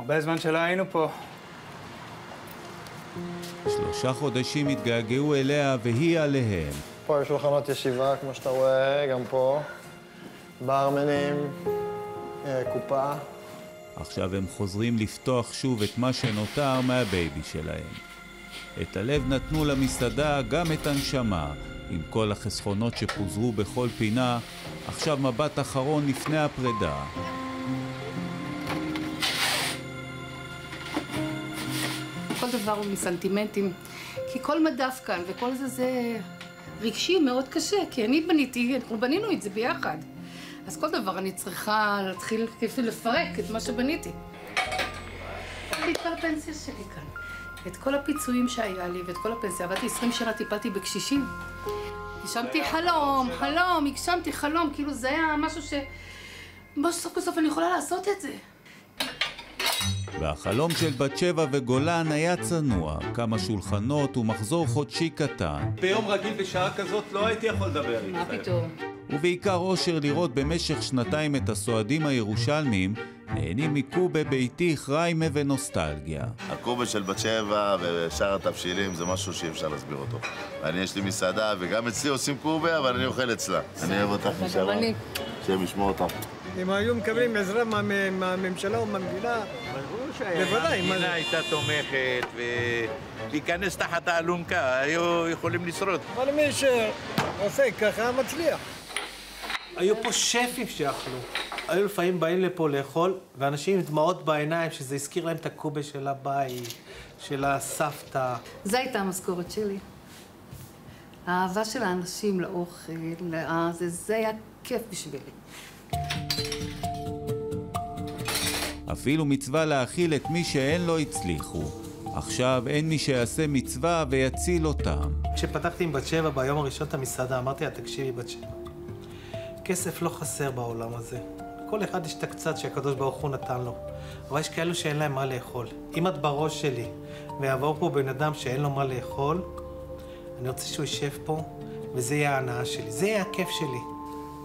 הרבה זמן שלא היינו פה. שלושה חודשים התגעגעו אליה והיא עליהם. פה יש שולחנות ישיבה, כמו שאתה רואה, גם פה. ברמנים, אה, קופה. עכשיו הם חוזרים לפתוח שוב את מה שנותר מהבייבי שלהם. את הלב נתנו למסעדה גם את הנשמה, עם כל החסכונות שפוזרו בכל פינה, עכשיו מבט אחרון לפני הפרידה. כל דבר הוא מסנטימנטים, כי כל מדף כאן וכל זה זה רגשי מאוד קשה, כי אני בניתי, אנחנו בנינו את זה ביחד. אז כל דבר אני צריכה להתחיל כאילו לפרק את מה שבניתי. לי את כל הפנסיה שלי כאן, את כל הפיצויים שהיה לי ואת כל הפנסיה. עבדתי 20 שנה, טיפלתי בקשישים. הגשמתי חלום, חלום, הגשמתי חלום, כאילו זה היה משהו ש... בסוף בסוף אני יכולה לעשות את זה. והחלום של בת שבע וגולן היה צנוע, כמה שולחנות ומחזור חודשי קטן. ביום רגיל בשעה כזאת לא הייתי יכול לדבר איתך. מה פתאום? ובעיקר אושר לראות במשך שנתיים את הסועדים הירושלמים נהנים מקובה ביתי חריימה ונוסטלגיה. הקובה של בת שבע ושאר התבשילים זה משהו שאי אפשר להסביר אותו. אני, יש לי מסעדה, וגם אצלי עושים קובה, אבל אני אוכל אצלה. אני אוהב אותך. אני. השם ישמור אותך. אם היו מקבלים עזרה מה- מהממשלה או מהמדינה, בוודאי? המדינה הייתה תומכת ולהיכנס תחת האלונקה, היו יכולים לשרוד. אבל מי שעושה ככה מצליח. היו פה שפים שאכלו. היו לפעמים באים לפה לאכול, ואנשים עם דמעות בעיניים, שזה הזכיר להם את הקובה של הבית, של הסבתא. זו הייתה המשכורת שלי. האהבה של האנשים לאוכל, לאה, זה, זה היה כיף בשבילי. אפילו מצווה להאכיל את מי שאין לו הצליחו. עכשיו אין מי שיעשה מצווה ויציל אותם. כשפתחתי עם בת שבע ביום הראשון את המסעדה, אמרתי לה, תקשיבי, בת שבע, כסף לא חסר בעולם הזה. כל אחד יש את הקצת שהקדוש ברוך הוא נתן לו. אבל יש כאלו שאין להם מה לאכול. אם את בראש שלי ויעבור פה בן אדם שאין לו מה לאכול, אני רוצה שהוא יישב פה, וזה יהיה ההנאה שלי. זה יהיה הכיף שלי.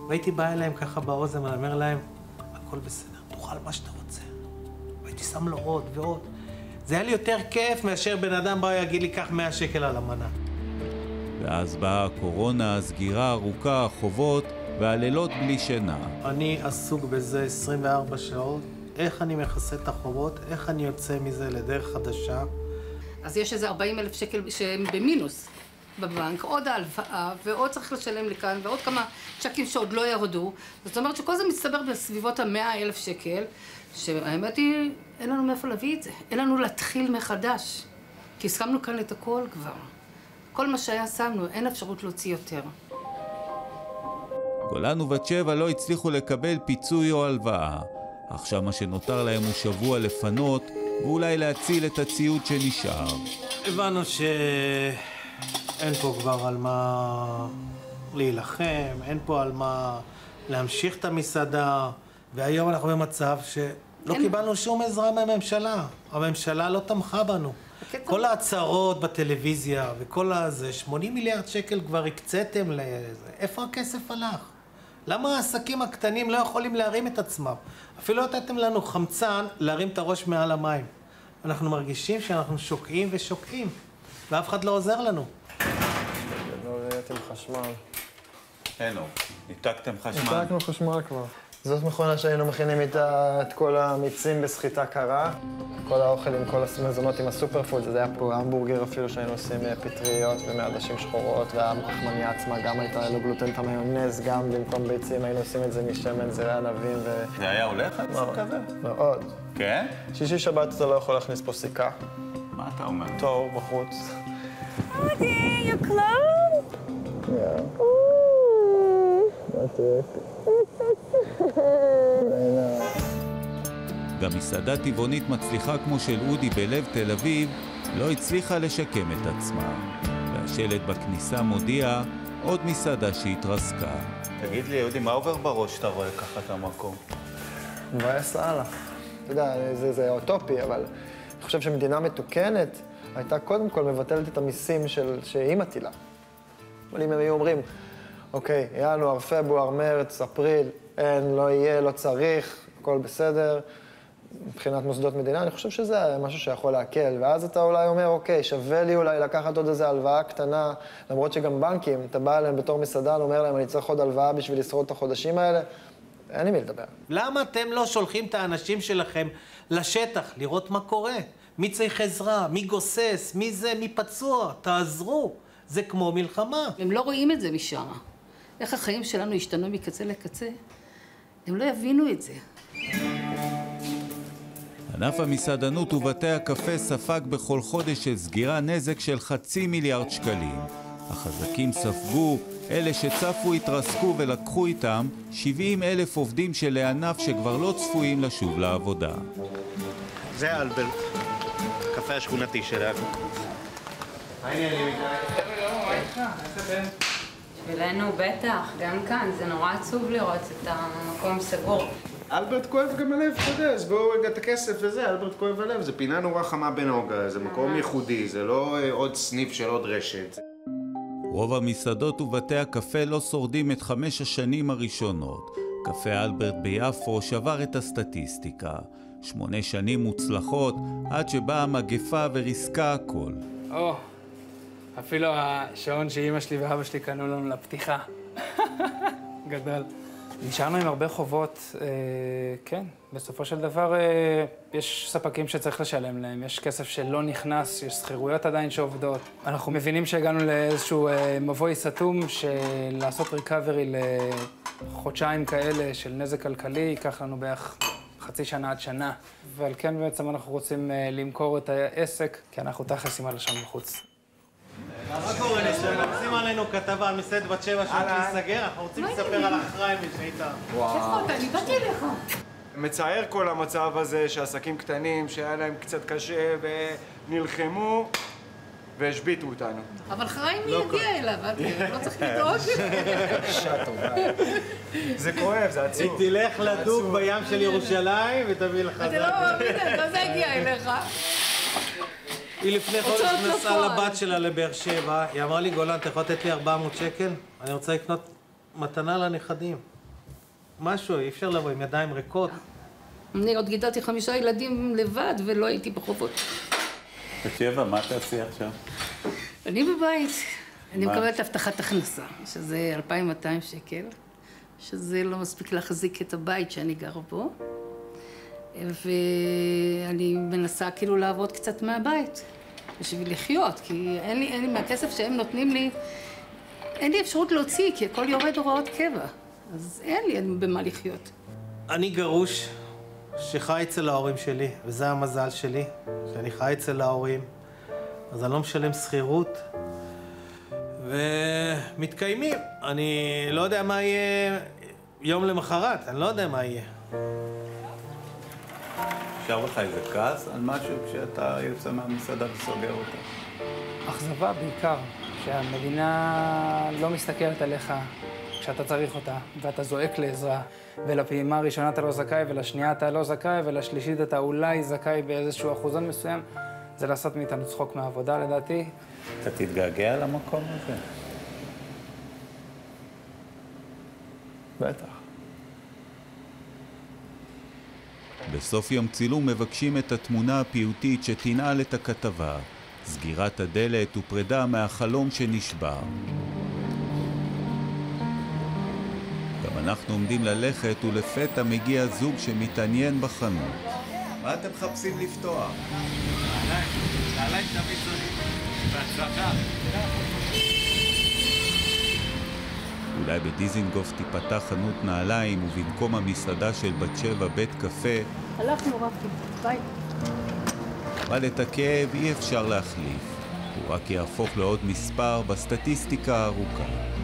והייתי בא אליהם ככה באוזן ואומר להם, הכל בסדר, תאכל מה שאתה רוצה. והייתי שם לו עוד ועוד. זה היה לי יותר כיף מאשר בן אדם בא ויגיד לי, קח 100 שקל על המנה. ואז באה הקורונה, הסגירה הארוכה, החובות והלילות בלי שינה. אני עסוק בזה 24 שעות, איך אני מכסה את החובות, איך אני יוצא מזה לדרך חדשה. אז יש איזה 40 אלף שקל שהם במינוס בבנק, עוד ההלוואה, ועוד צריך לשלם לכאן, ועוד כמה צ'קים שעוד לא ירדו. זאת אומרת שכל זה מצטבר בסביבות ה-100 אלף שקל, שהאמת היא, אין לנו מאיפה להביא את זה. אין לנו להתחיל מחדש. כי שמנו כאן את הכל כבר. כל מה שהיה שמנו, אין אפשרות להוציא יותר. גולן ובת שבע לא הצליחו לקבל פיצוי או הלוואה. עכשיו מה שנותר להם הוא שבוע לפנות, ואולי להציל את הציוד שנשאר. הבנו שאין פה כבר על מה להילחם, אין פה על מה להמשיך את המסעדה, והיום אנחנו במצב שלא אין- קיבלנו שום עזרה מהממשלה. הממשלה לא תמכה בנו. כל ההצהרות בטלוויזיה וכל הזה, 80 מיליארד שקל כבר הקציתם לזה. איפה הכסף הלך? למה העסקים הקטנים לא יכולים להרים את עצמם? אפילו לא נתתם לנו חמצן להרים את הראש מעל המים. אנחנו מרגישים שאנחנו שוקעים ושוקעים, ואף אחד לא עוזר לנו. לא עם חשמל. אין לו. ניתקתם חשמל. ניתקנו חשמל כבר. זאת מכונה שהיינו מכינים איתה את כל המיצים בסחיטה קרה. כל האוכל עם כל המזונות עם הסופר פוד, זה היה פה המבורגר אפילו שהיינו עושים מפטריות ומעדשים שחורות, והרחמניה עצמה גם הייתה לו גלוטן את המיונז, גם במקום ביצים היינו עושים את זה משמן זרעי ענבים ו... זה היה הולך עד כזה? מאוד. כן? שישי שבת אתה לא יכול להכניס פה סיכה. מה אתה אומר? תור בחוץ. Audie, your clothes. Yeah. Ooh. גם מסעדה טבעונית מצליחה כמו של אודי בלב תל אביב לא הצליחה לשקם את עצמה. והשלט בכניסה מודיע עוד מסעדה שהתרסקה. תגיד לי, יהודי, מה עובר בראש שאתה רואה ככה את המקום? מבאס לאללה. אתה יודע, זה, זה אוטופי, אבל אני חושב שמדינה מתוקנת הייתה קודם כל מבטלת את המיסים של, שהיא מטילה. אבל אם הם היו אומרים, אוקיי, ינואר, פברואר, מרץ, אפריל, אין, לא יהיה, לא צריך, הכל בסדר, מבחינת מוסדות מדינה, אני חושב שזה משהו שיכול להקל. ואז אתה אולי אומר, אוקיי, שווה לי אולי לקחת עוד איזו הלוואה קטנה, למרות שגם בנקים, אתה בא אליהם בתור מסעדן, אומר להם, אני צריך עוד הלוואה בשביל לשרוד את החודשים האלה, אין לי מי לדבר. למה אתם לא שולחים את האנשים שלכם לשטח, לראות מה קורה? מי צריך עזרה? מי גוסס? מי זה? מי פצוע? תעזרו. זה כמו מלחמה. הם לא רואים את זה משם. איך החיים שלנו השתנו מקצה לקצה? הם לא יבינו את זה. ענף המסעדנות ובתי הקפה ספג בכל חודש של סגירה נזק של חצי מיליארד שקלים. החזקים ספגו, אלה שצפו התרסקו ולקחו איתם 70 אלף עובדים של הענף שכבר לא צפויים לשוב לעבודה. זה אלברט, קפה השכונתי שלנו. בשבילנו בטח, גם כאן, זה נורא עצוב לראות את המקום סגור. אלברט כואב גם הלב, אתה יודע, אז בואו רגע את הכסף וזה, אלברט כואב הלב, זה פינה נורא חמה בנוגה, זה מקום ייחודי, זה לא אה, עוד סניף של עוד רשת. רוב המסעדות ובתי הקפה לא שורדים את חמש השנים הראשונות. קפה אלברט ביפו שבר את הסטטיסטיקה. שמונה שנים מוצלחות, עד שבאה המגפה וריסקה הכל. או, אפילו השעון שאימא שלי ואבא שלי קנו לנו לפתיחה. גדול. נשארנו עם הרבה חובות, אה, כן. בסופו של דבר אה, יש ספקים שצריך לשלם להם, יש כסף שלא נכנס, יש שכירויות עדיין שעובדות. אנחנו מבינים שהגענו לאיזשהו אה, מבוי סתום שלעשות ריקאברי לחודשיים כאלה של נזק כלכלי ייקח לנו בערך חצי שנה עד שנה. ועל כן בעצם אנחנו רוצים אה, למכור את העסק, כי אנחנו תכלס עם הלשון בחוץ. מה קורה ניסן? עושים עלינו כתבה על מסעדת בת שבע שעוד להיסגר, אנחנו רוצים לספר על אחראי משאיתה. איפה אתה? אני באתי אליך. מצער כל המצב הזה שעסקים קטנים, שהיה להם קצת קשה ונלחמו והשביתו אותנו. אבל חיים מי יגיע אליו, אל- לא צריך לדאוג. אישה טובה. זה כואב, זה עצוב. היא תלך לדוג בים של ירושלים ותביא לך אתה לא מאמין, זה הגיע אליך. היא לפני חודש נסעה. לבת שלה לבאר שבע, היא אמרה לי, גולן, אתה יכול לתת לי 400 שקל? אני רוצה לקנות מתנה לנכדים. משהו, אי אפשר לבוא עם ידיים ריקות. אני עוד גידלתי חמישה ילדים לבד ולא הייתי בחובות. בת שבע, מה תעשי עכשיו? אני בבית. אני? מקבלת הבטחת הכנסה, שזה 2,200 שקל, שזה לא מספיק להחזיק את הבית שאני גר בו, ואני מנסה כאילו לעבוד קצת מהבית, בשביל לחיות, כי אין לי, אין לי, מהכסף שהם נותנים לי, אין לי אפשרות להוציא, כי הכל יורד הוראות קבע. אז אין לי במה לחיות. אני גרוש שחי אצל ההורים שלי, וזה המזל שלי, שאני חי אצל ההורים, אז אני לא משלם שכירות, ומתקיימים. אני לא יודע מה יהיה יום למחרת, אני לא יודע מה יהיה. אפשר לך איזה כעס על משהו כשאתה יוצא מהמסעדה וסוגר אותה? אכזבה בעיקר, שהמדינה לא מסתכלת עליך כשאתה צריך אותה, ואתה זועק לעזרה, ולפעימה הראשונה אתה לא זכאי, ולשנייה אתה לא זכאי, ולשלישית אתה אולי זכאי באיזשהו אחוזון מסוים, זה לעשות מאיתנו צחוק מהעבודה לדעתי. אתה תתגעגע למקום הזה? בטח. בסוף יום צילום מבקשים את התמונה הפיוטית שתנעל את הכתבה. סגירת הדלת ופרידה מהחלום שנשבר. גם אנחנו עומדים ללכת ולפתע מגיע זוג שמתעניין בחנות. מה אתם מחפשים לפתוח? נעליים תמיד צריך. בהצלחה. אולי בדיזינגוף תיפתח חנות נעליים ובמקום המסעדה של בת שבע בית קפה, הלכנו רפי, ביי. אבל את הכאב אי אפשר להחליף. הוא רק יהפוך לעוד מספר בסטטיסטיקה הארוכה.